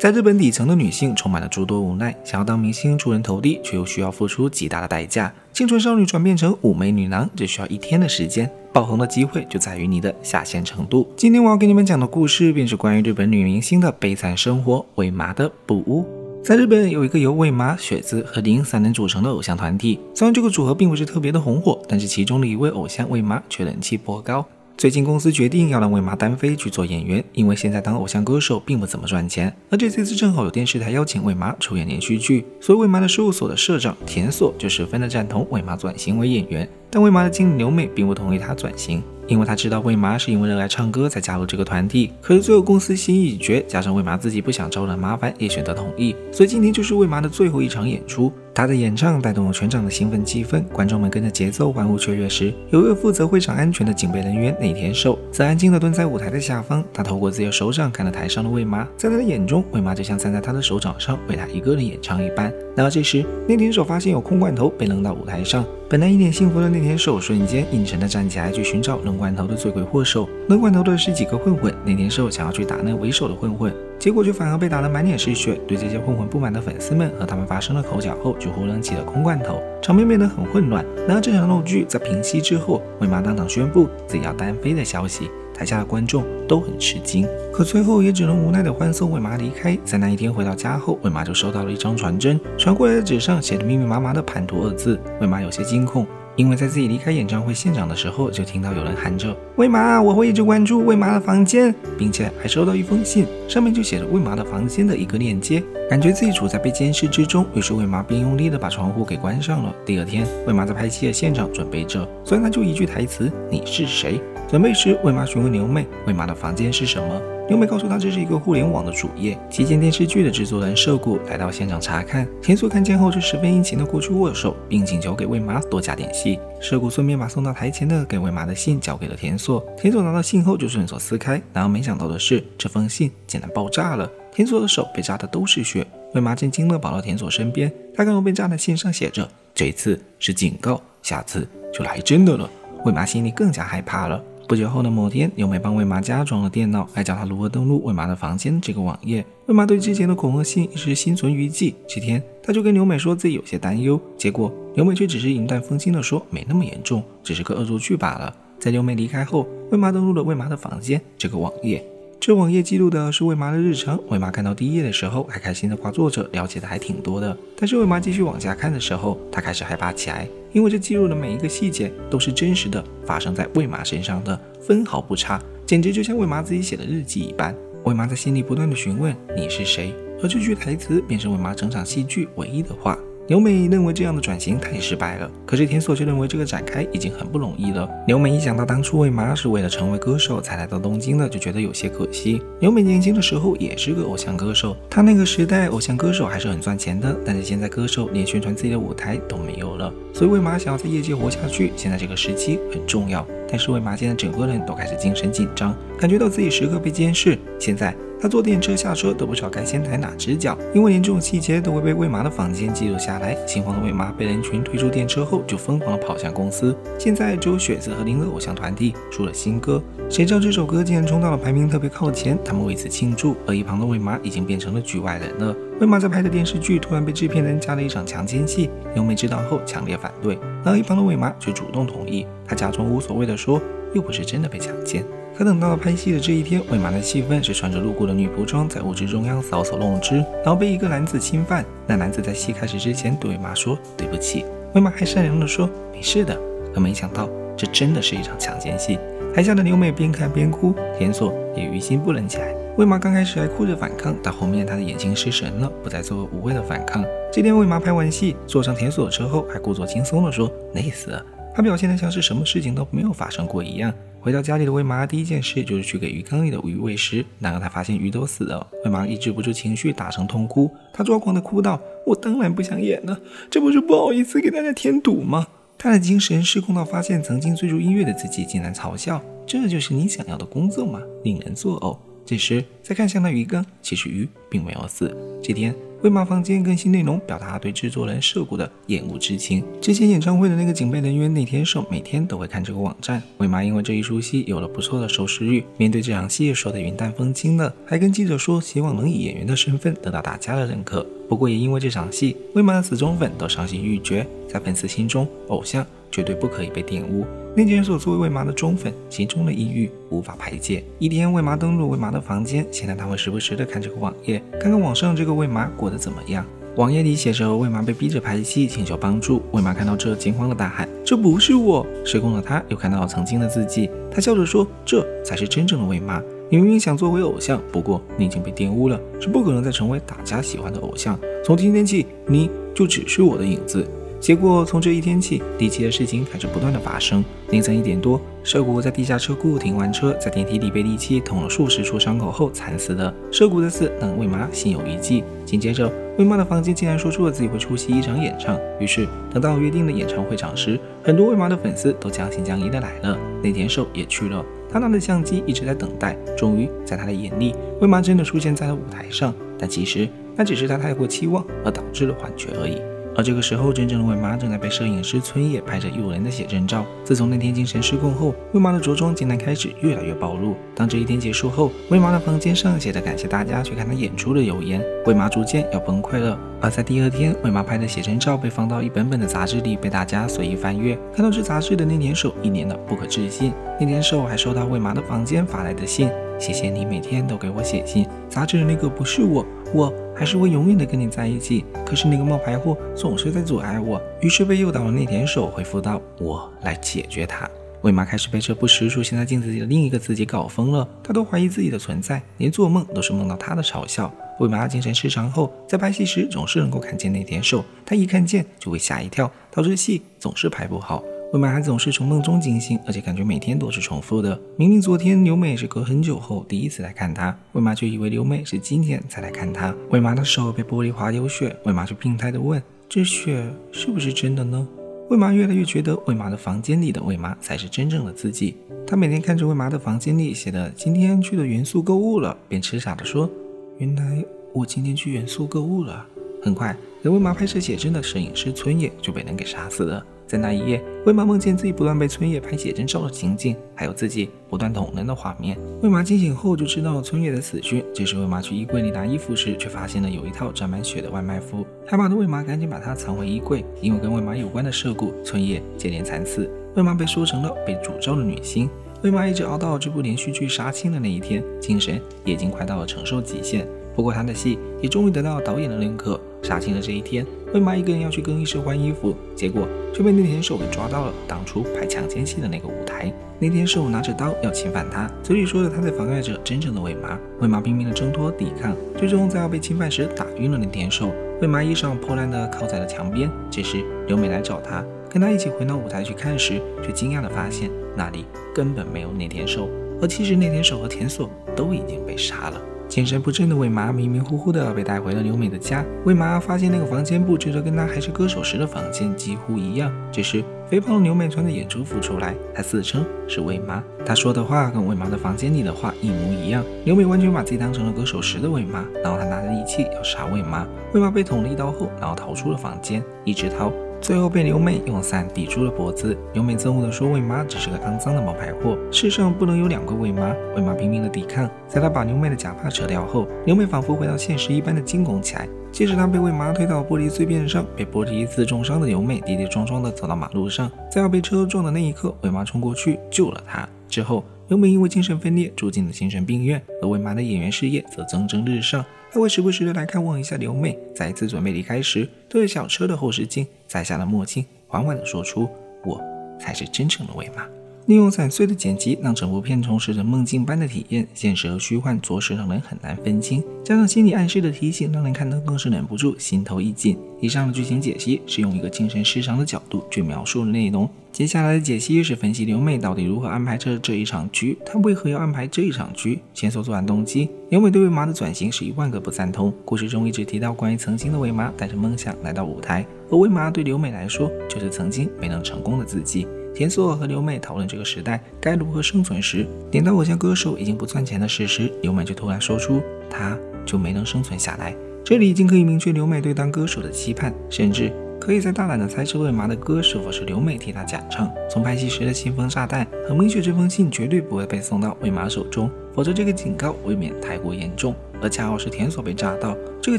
在日本底层的女性充满了诸多无奈，想要当明星出人头地，却又需要付出极大的代价。青春少女转变成妩媚女郎，只需要一天的时间。爆红的机会就在于你的下线程度。今天我要给你们讲的故事，便是关于日本女明星的悲惨生活——为麻的不屋。在日本有一个由为麻、雪子和林三人组成的偶像团体，虽然这个组合并不是特别的红火，但是其中的一位偶像为麻却人气颇高。最近公司决定要让魏麻单飞去做演员，因为现在当偶像歌手并不怎么赚钱。而这次正好有电视台邀请魏麻出演连续剧，所以魏麻的事务所的社长田所就十分的赞同魏麻转型为演员。但魏麻的经理刘美并不同意她转型。因为他知道魏麻是因为热爱唱歌才加入这个团体，可是最后公司心意已决，加上魏麻自己不想招惹麻烦，也选择同意。所以今天就是魏麻的最后一场演出，他的演唱带动了全场的兴奋气氛，观众们跟着节奏欢呼雀跃时，有一位负责会场安全的警备人员内田守则安静地蹲在舞台的下方，他透过自己的手掌看着台上的魏麻，在他的眼中，魏麻就像站在他的手掌上为他一个人演唱一般。然而这时，内田守发现有空罐头被扔到舞台上，本来一脸幸福的内田守瞬间阴沉地站起来去寻找扔。罐头的罪魁祸首，能罐头的是几个混混。那天兽想要去打那为首的混混，结果却反而被打得满脸是血。对这些混混不满的粉丝们和他们发生了口角后，就互扔起了空罐头，场面变得很混乱。然而这场闹剧在平息之后，魏麻当场宣布自己要单飞的消息，台下的观众都很吃惊，可最后也只能无奈的欢送魏麻离开。在那一天回到家后，魏麻就收到了一张传真，传过来的纸上写着密密麻麻的叛徒二字。魏麻有些惊恐。因为在自己离开演唱会现场的时候，就听到有人喊着“魏麻，我会一直关注魏麻的房间”，并且还收到一封信，上面就写着魏麻的房间的一个链接，感觉自己处在被监视之中。于是魏麻便用力的把窗户给关上了。第二天，魏麻在拍戏的现场准备着，虽然他就一句台词：“你是谁？”准备时，魏麻询问牛妹：“魏麻的房间是什么？”牛妹告诉她，这是一个互联网的主页。期间，电视剧的制作人涉谷来到现场查看。田所看见后，就十分殷勤的过去握手，并请求给魏麻多加点戏。涉谷顺便把送到台前的给魏麻的信交给了田所。田所拿到信后就顺手撕开，然而没想到的是，这封信竟然爆炸了。田所的手被炸的都是血。魏麻震惊的跑到田所身边，他看到被炸的信上写着：“这次是警告，下次就来真的了。”魏麻心里更加害怕了。不久后的某天，刘美帮魏麻家装了电脑，还教她如何登录魏麻的房间这个网页。魏麻对之前的恐吓信一直心存余悸。这天，他就跟刘美说自己有些担忧，结果刘美却只是云淡风轻地说没那么严重，只是个恶作剧罢了。在刘美离开后，魏麻登录了魏麻的房间这个网页。这网页记录的是魏麻的日常。魏麻看到第一页的时候，还开心的夸作者了解的还挺多的。但是魏麻继续往下看的时候，他开始害怕起来，因为这记录的每一个细节都是真实的，发生在魏麻身上的，分毫不差，简直就像魏麻自己写的日记一般。魏麻在心里不断的询问你是谁，而这句台词便是魏麻整场戏剧唯一的话。牛美认为这样的转型太失败了，可是田所却认为这个展开已经很不容易了。牛美一想到当初魏麻是为了成为歌手才来到东京的，就觉得有些可惜。牛美年轻的时候也是个偶像歌手，她那个时代偶像歌手还是很赚钱的，但是现在歌手连宣传自己的舞台都没有了，所以魏麻想要在业界活下去，现在这个时期很重要。但是魏麻现在整个人都开始精神紧张，感觉到自己时刻被监视。现在。他坐电车下车都不知道该先抬哪只脚，因为连这种细节都会被魏麻的房间记录下来。心慌的魏麻被人群推出电车后，就疯狂的跑向公司。现在只有雪子和林的偶像团体出了新歌，谁知道这首歌竟然冲到了排名特别靠前，他们为此庆祝。而一旁的魏麻已经变成了局外人了。魏麻在拍的电视剧突然被制片人加了一场强奸戏，优美知道后强烈反对，而一旁的魏麻却主动同意。他假装无所谓的说，又不是真的被强奸。可等到了拍戏的这一天，魏麻的戏份是穿着露骨的女仆装在舞池中央搔首弄姿，然后被一个男子侵犯。那男子在戏开始之前对魏麻说对不起，魏麻还善良的说没事的。可没想到，这真的是一场强奸戏。台下的刘美边看边哭，田所也于心不忍起来。魏麻刚开始还哭着反抗，到后面他的眼睛失神了，不再做无谓的反抗。这天魏麻拍完戏，坐上田所的车后，还故作轻松的说累死了。他表现的像是什么事情都没有发生过一样。回到家里的魏麻第一件事就是去给鱼缸里的鱼喂食，然而他发现鱼都死了。魏麻抑制不住情绪，大声痛哭。他抓狂的哭道：“我当然不想演了，这不是不好意思给大家添堵吗？”他的精神失控到发现曾经追逐音乐的自己竟然嘲笑：“这就是你想要的工作吗？”令人作呕。这时再看向那鱼缸，其实鱼并没有死。这天魏妈房间更新内容，表达对制作人涉谷的厌恶之情。之前演唱会的那个警备人员内天胜每天都会看这个网站。魏妈因为这一出戏有了不错的收视率，面对这场戏说的云淡风轻的，还跟记者说希望能以演员的身份得到大家的认可。不过也因为这场戏，魏玛的死忠粉都伤心欲绝，在粉丝心中，偶像绝对不可以被玷污。内田守作为魏麻的忠粉，心中的抑郁无法排解。一天，魏麻登录魏麻的房间，现在他会时不时的看这个网页，看看网上这个魏麻过得怎么样。网页里写着魏麻被逼着拍戏，请求帮助。魏麻看到这，惊慌的大喊：“这不是我！”失控的他又看到了曾经的自己，他笑着说：“这才是真正的魏麻。你明明想作为偶像，不过你已经被玷污了，是不可能再成为大家喜欢的偶像。从今天起，你就只是我的影子。”结果从这一天起，离奇的事情开始不断的发生。凌晨一点多，涉谷在地下车库停完车，在电梯里被利器捅了数十处伤口后惨死的。涉谷的死让魏妈心有余悸。紧接着，魏妈的房间竟然说出了自己会出席一场演唱。于是，等到约定的演唱会场时，很多魏妈的粉丝都将信将疑的来了。内田寿也去了，他拿着相机一直在等待。终于，在他的眼里，魏麻真的出现在了舞台上。但其实，那只是他太过期望而导致了幻觉而已。而这个时候，真正的魏妈正在被摄影师村野拍着诱人的写真照。自从那天精神失控后，魏妈的着装竟然开始越来越暴露。当这一天结束后，魏妈的房间上写着感谢大家去看她演出的留言，魏妈逐渐要崩溃了。而在第二天，魏妈拍的写真照被放到一本本的杂志里，被大家随意翻阅。看到这杂志的那年手，一脸的不可置信。那年手还收到魏妈的房间发来的信，谢谢你每天都给我写信。杂志的那个不是我，我。还是会永远的跟你在一起，可是那个冒牌货总是在阻碍我。于是被诱导的那田手回复道：“我来解决他。”魏妈开始被这不识出现在镜子里的另一个自己搞疯了，她都怀疑自己的存在，连做梦都是梦到他的嘲笑。魏妈精神失常后，在拍戏时总是能够看见那田手，她一看见就会吓一跳，导致戏总是拍不好。为麻还总是从梦中惊醒，而且感觉每天都是重复的。明明昨天刘美是隔很久后第一次来看他，魏玛却以为刘美是今天才来看他。魏玛的手被玻璃划有血，为麻就病态的问：“这血是不是真的呢？”为麻越来越觉得为麻的房间里的为麻才是真正的自己。他每天看着为麻的房间里写的“今天去的元素购物了”，便痴傻的说：“原来我今天去元素购物了。”很快，给为麻拍摄写真的摄影师村野就被人给杀死了。在那一夜，魏麻梦见自己不断被村野拍写真照的情景，还有自己不断捅人的画面。魏麻惊醒后就知道了村野的死讯。这时，魏麻去衣柜里拿衣服时，却发现了有一套沾满血的外卖服。害怕的魏麻赶紧把它藏回衣柜，因为跟魏麻有关的事故村野接连惨死，魏麻被说成了被诅咒的女星。魏玛一直熬到这部连续剧杀青的那一天，精神也已经快到了承受极限。不过，他的戏也终于得到导演的认可。杀青的这一天，魏玛一个人要去更衣室换衣服，结果却被内田守给抓到了当初拍强奸戏的那个舞台。内田守拿着刀要侵犯他，嘴里说着他在妨碍着真正的魏玛。魏玛拼命的挣脱抵抗，最终在要被侵犯时打晕了内田守。魏玛衣裳破烂的靠在了墙边。这时刘美来找他，跟他一起回到舞台去看时，却惊讶的发现那里根本没有内田守，而其实内田守和田所都已经被杀了。精神不振的魏麻迷迷糊糊的被带回了刘美的家。魏麻发现那个房间布置的跟她还是歌手时的房间几乎一样，这时肥胖的刘美穿着演出服出来，她自称是魏麻。她说的话跟魏麻的房间里的话一模一样。刘美完全把自己当成了歌手时的魏麻，然后她拿着利器要杀魏麻。魏麻被捅了一刀后，然后逃出了房间，一直逃。最后被刘美用伞抵住了脖子。刘美憎恶地说：“魏妈只是个肮脏的冒牌货，世上不能有两个魏妈。”魏妈拼命的抵抗，在她把刘美的假发扯掉后，刘美仿佛回到现实一般的惊恐起来。接着她被魏妈推到玻璃碎片上，被玻璃一次重伤的刘美跌跌撞撞地走到马路上，在要被车撞的那一刻，魏妈冲过去救了她。之后，刘美因为精神分裂住进了精神病院，而魏妈的演员事业则蒸蒸日上。他会时不时的来看望一下刘妹，在一次准备离开时，对着小车的后视镜摘下了墨镜，缓缓的说出：“我才是真正的魏妈。”利用散碎的剪辑，让整部片充斥着梦境般的体验，现实和虚幻着实让人很难分清。加上心理暗示的提醒，让人看得更是忍不住心头一紧。以上的剧情解析是用一个精神失常的角度去描述的内容。接下来的解析是分析刘美到底如何安排这这一场局，她为何要安排这一场局？先说作案动机，刘美对魏麻的转型是一万个不赞同。故事中一直提到关于曾经的魏麻带着梦想来到舞台，而魏麻对刘美来说就是曾经没能成功的自己。田所和刘美讨论这个时代该如何生存时，点到偶像歌手已经不赚钱的事实，刘美就突然说出：“他就没能生存下来。”这里已经可以明确刘美对当歌手的期盼，甚至可以再大胆的猜测魏麻的歌是否是刘美替他假唱。从拍戏时的信封炸弹，和明确这封信绝对不会被送到魏麻手中，否则这个警告未免太过严重。而恰好是田所被炸到，这个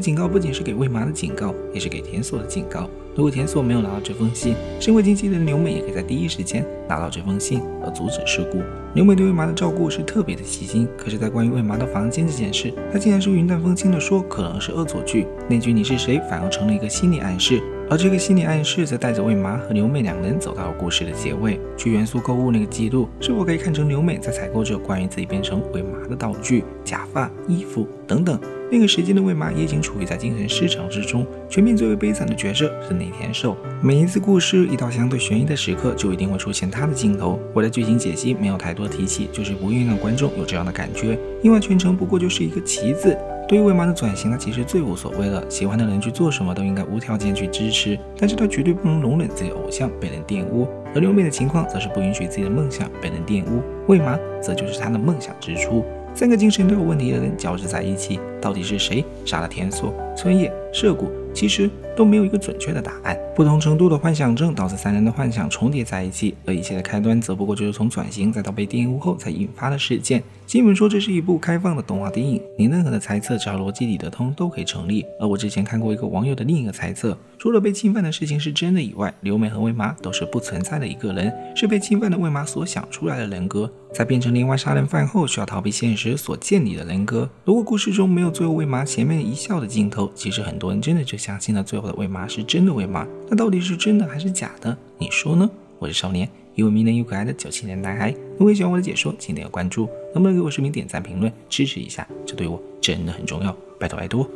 警告不仅是给魏麻的警告，也是给田所的警告。如果田所没有拿到这封信，身为经纪人的刘美也可以在第一时间拿到这封信而阻止事故。刘美对魏麻的照顾是特别的细心，可是，在关于魏麻的房间这件事，她竟然是云淡风轻的说可能是恶作剧。那句你是谁反而成了一个心理暗示，而这个心理暗示则带着魏麻和刘美两人走到了故事的结尾。去元素购物那个记录，是否可以看成刘美在采购着关于自己变成魏马的道具、假发、衣服等等？那个时间的魏麻也已经处于在精神失常之中。全片最为悲惨的角色是内田寿。每一次故事一到相对悬疑的时刻，就一定会出现他的镜头。我的剧情解析没有太多提起，就是不愿意让观众有这样的感觉，因为全程不过就是一个棋子。对于未麻的转型，他其实最无所谓了。喜欢的人去做什么都应该无条件去支持，但是她绝对不能容忍自己偶像被人玷污。而刘美的情况则是不允许自己的梦想被人玷污，未麻则就是她的梦想之初。三个精神都有问题的人交织在一起，到底是谁杀了田所、村野、涉谷？其实都没有一个准确的答案。不同程度的幻想症导致三人的幻想重叠在一起，而一切的开端则不过就是从转型再到被玷污后才引发的事件。新闻说这是一部开放的动画电影，你任何的猜测只要逻辑理得通都可以成立。而我之前看过一个网友的另一个猜测，除了被侵犯的事情是真的以外，刘美和魏麻都是不存在的一个人，是被侵犯的魏麻所想出来的人格。在变成连环杀人犯后，需要逃避现实所建立的人格。如果故事中没有最后魏麻前面一笑的镜头，其实很多人真的就相信了最后的魏麻是真的魏麻。那到底是真的还是假的？你说呢？我是少年，一位迷人又可爱的九七年男孩。如果喜欢我的解说，请点个关注，能不能给我视频点赞评论支持一下？这对我真的很重要，拜托拜托。